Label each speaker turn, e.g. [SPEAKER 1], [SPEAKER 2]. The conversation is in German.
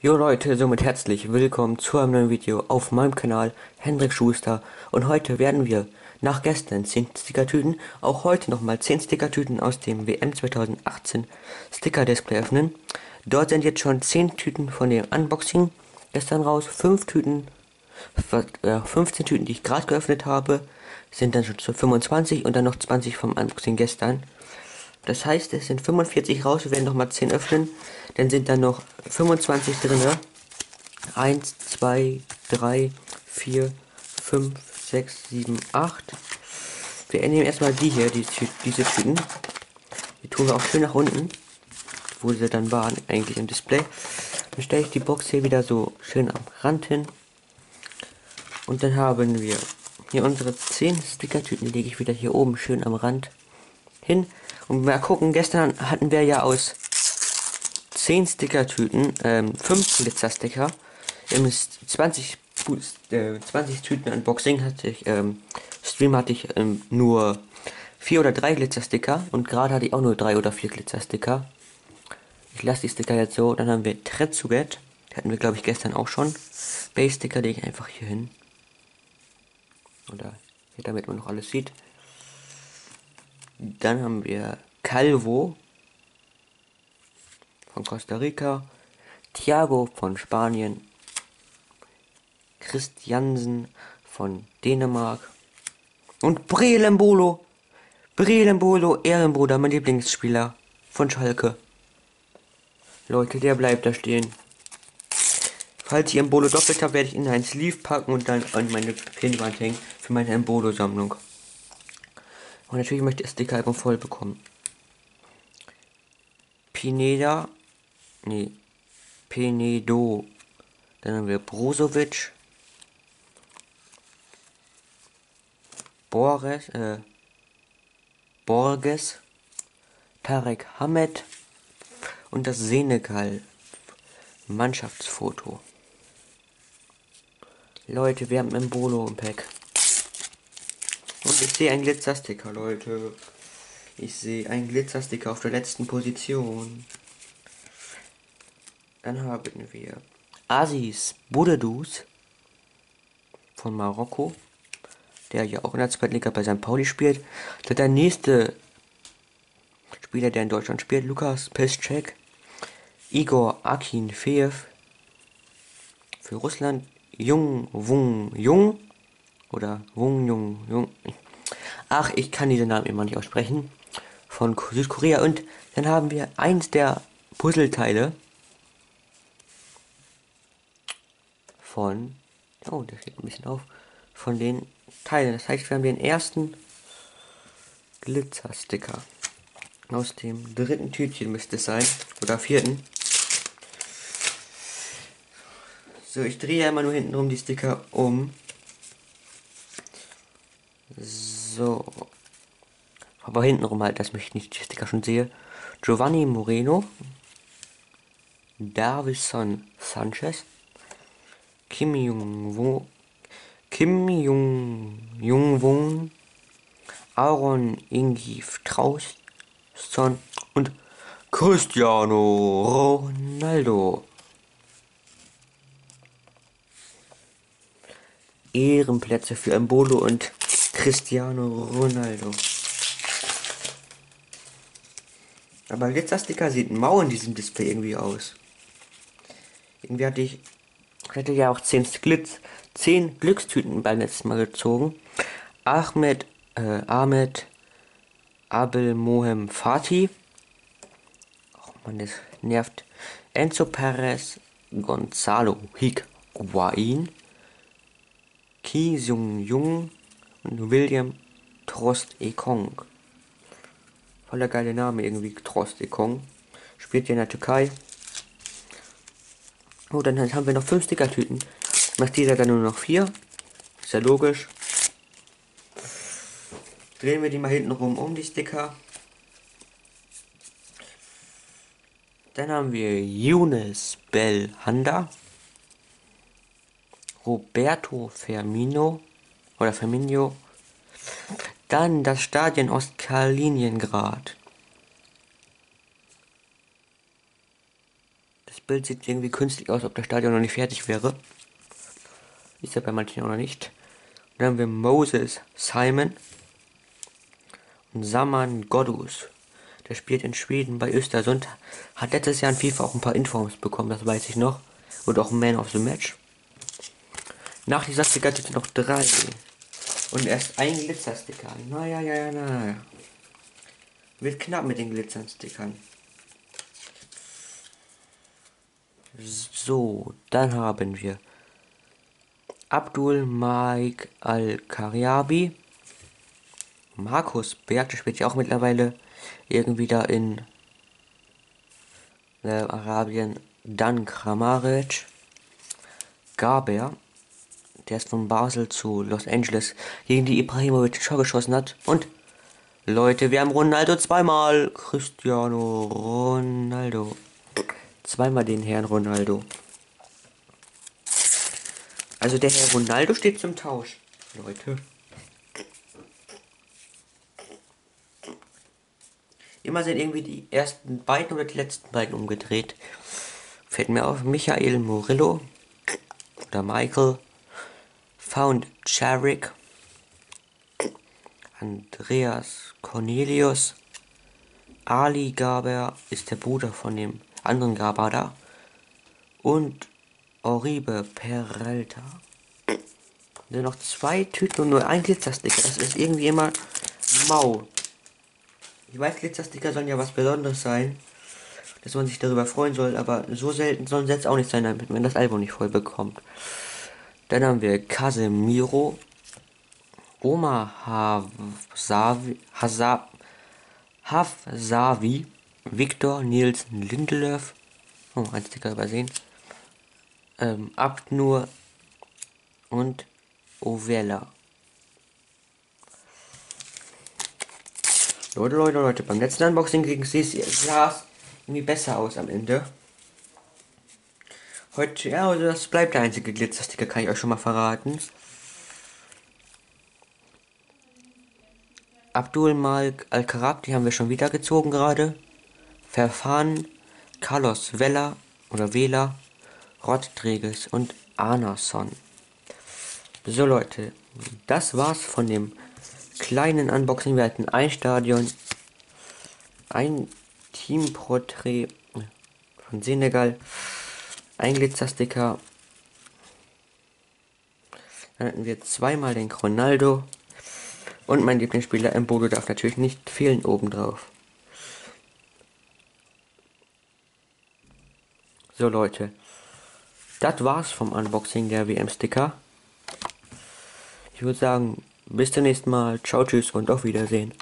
[SPEAKER 1] Jo Leute, somit herzlich willkommen zu einem neuen Video auf meinem Kanal Hendrik Schuster und heute werden wir nach gestern 10 Stickertüten auch heute nochmal 10 Stickertüten aus dem WM 2018 Sticker Display öffnen. Dort sind jetzt schon 10 Tüten von dem Unboxing gestern raus, 5 Tüten, 15 Tüten, die ich gerade geöffnet habe, sind dann schon zu 25 und dann noch 20 vom Unboxing gestern. Das heißt, es sind 45 raus. Wir werden noch mal 10 öffnen. Dann sind dann noch 25 drin. 1, 2, 3, 4, 5, 6, 7, 8. Wir nehmen erstmal die hier, die, diese Tüten. Die tun wir auch schön nach unten, wo sie dann waren, eigentlich im Display. Dann stelle ich die Box hier wieder so schön am Rand hin. Und dann haben wir hier unsere 10 Stickertüten, die lege ich wieder hier oben schön am Rand hin. Und mal gucken, gestern hatten wir ja aus 10 Stickertüten, ähm, 5 Glitzersticker. Im 20, äh, 20 Tüten Unboxing hatte ich, ähm, Stream hatte ich ähm, nur 4 oder 3 Glitzersticker und gerade hatte ich auch nur 3 oder 4 Glitzersticker. Ich lasse die Sticker jetzt so. Dann haben wir Tretsuget. Hatten wir, glaube ich, gestern auch schon. Base Sticker lege ich einfach hier hin. Oder hier, damit man noch alles sieht. Dann haben wir Calvo von Costa Rica, Thiago von Spanien, Christiansen von Dänemark und Brelembolo. Brelembolo, Ehrenbruder, mein Lieblingsspieler von Schalke. Leute, der bleibt da stehen. Falls ich Embolo doppelt habe, werde ich in ein Sleeve packen und dann an meine Pinnwand hängen für meine Embolo-Sammlung. Und natürlich möchte ich das dicke Album voll bekommen. Pineda. Nee. Penedo. Dann haben wir Brozovic. Borges. Äh, Borges. Tarek Hamed. Und das Senegal. Mannschaftsfoto. Leute, wir haben ein Bolo im Pack. Ich sehe einen Glitzersticker, Leute. Ich sehe einen Glitzersticker auf der letzten Position. Dann haben wir Asis Budedus von Marokko, der ja auch in der zweiten Liga bei St. Pauli spielt. Dann der nächste Spieler, der in Deutschland spielt, Lukas Piszczek, Igor Akinfeev für Russland, Jung Wung Jung oder Wung Jung Jung. Ach, ich kann diese Namen immer nicht aussprechen. Von Südkorea. Und dann haben wir eins der Puzzleteile von. Oh, das geht ein bisschen auf. Von den Teilen. Das heißt, wir haben den ersten Glitzersticker. Aus dem dritten Tütchen müsste es sein. Oder vierten. So, ich drehe immer nur hinten rum die Sticker um. So. Aber hintenrum halt, dass ich nicht die Sticker schon sehe. Giovanni Moreno. Davison Sanchez. Kim Jung Wo. Kim Jung Jung Wong. Aaron Ingi Trausson und Cristiano Ronaldo. Ehrenplätze für Embolo und Cristiano Ronaldo. Aber Glitzersticker sieht mau in diesem Display irgendwie aus. Irgendwie hatte ich, hätte ja auch 10 Glitz, 10 Glückstüten beim letzten Mal gezogen. Ahmed, äh, Ahmed, Abel Mohem Fatih. Oh man, das nervt. Enzo Perez, Gonzalo Higuain, Ki Jung Jung, und William Trost Ekong. Voller geile Name irgendwie, Trost Ekong. Spielt hier in der Türkei. Oh, dann haben wir noch fünf Stickertüten. Nach dieser dann nur noch vier. Ist ja logisch. Drehen wir die mal hinten rum um, die Sticker. Dann haben wir Younes Belhanda. Roberto Fermino oder Firmino. Dann das Stadion aus Kaliningrad. Das Bild sieht irgendwie künstlich aus, ob das Stadion noch nicht fertig wäre. Ist ja bei manchen auch noch nicht. Und dann haben wir Moses Simon und Saman Godus. Der spielt in Schweden bei Östersund. Hat letztes Jahr in FIFA auch ein paar Informs bekommen, das weiß ich noch. Und auch Man of the Match. Nach dieser Sticker gibt es noch drei. Und erst ein Glitzersticker. Naja, ja, ja, naja. Wird knapp mit den Glitzerstickern. So, dann haben wir Abdul Mike Al-Kariabi. Markus Berg, der spielt ja auch mittlerweile irgendwie da in äh, Arabien. Dann Kramaric. Gaber, der ist von Basel zu Los Angeles gegen die Ibrahimovic schon geschossen hat. Und Leute, wir haben Ronaldo zweimal. Cristiano Ronaldo. Zweimal den Herrn Ronaldo. Also der Herr Ronaldo steht zum Tausch. Leute. Immer sind irgendwie die ersten beiden oder die letzten beiden umgedreht. Fällt mir auf Michael Murillo oder Michael Found Charik Andreas Cornelius Ali Gaber ist der Bruder von dem anderen Gaber da und Oribe Peralta. Sind noch zwei Tüten und nur ein Glitzersticker. Das ist irgendwie immer mau. Ich weiß, Glitzersticker sollen ja was Besonderes sein, dass man sich darüber freuen soll, aber so selten sollen sie jetzt auch nicht sein, damit man das Album nicht voll bekommt. Dann haben wir Casemiro, Oma Havsavi, Victor Nielsen Lindelöf, oh, ein Sticker übersehen, ähm, Abnur und Ovella. Leute, Leute, Leute, beim letzten Unboxing ging es sah irgendwie besser aus am Ende. Heute, ja, also das bleibt der einzige Glitzersticker, kann ich euch schon mal verraten. Abdul Malik Al-Karab, die haben wir schon wieder gezogen gerade. Verfahren, Carlos Vela oder Vela, Rodriguez und Anason. So Leute, das war's von dem kleinen Unboxing. Wir hatten ein Stadion, ein Teamporträt von Senegal, ein Glitzersticker. Dann hatten wir zweimal den Ronaldo. Und mein Lieblingsspieler Embodo darf natürlich nicht fehlen obendrauf. So Leute, das war's vom Unboxing der WM-Sticker. Ich würde sagen, bis zum nächsten Mal. Ciao, tschüss und auf Wiedersehen.